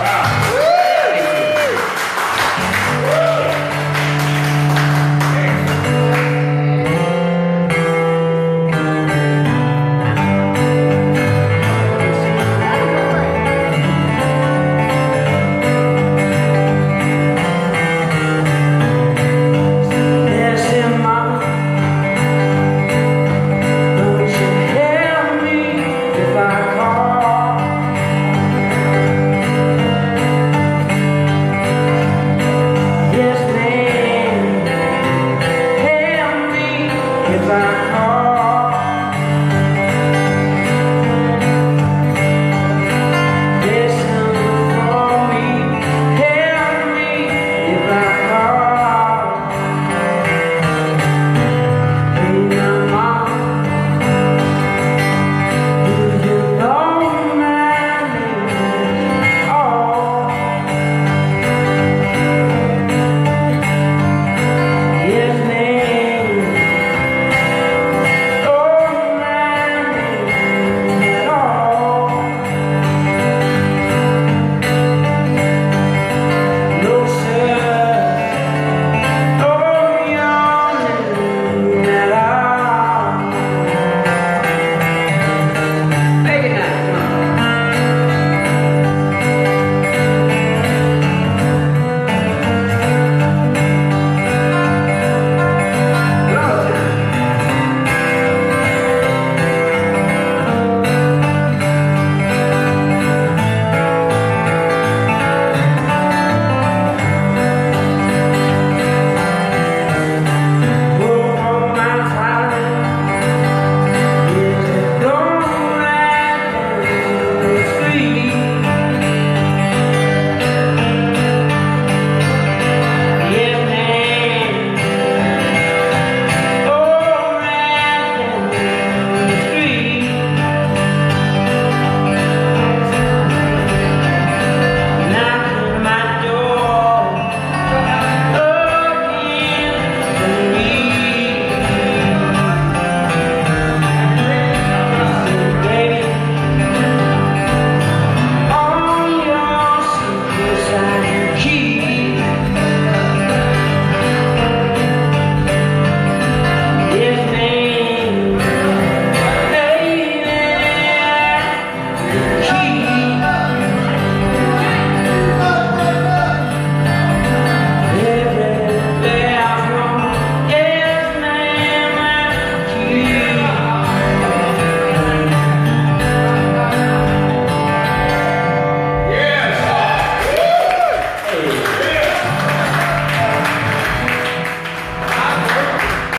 Wow.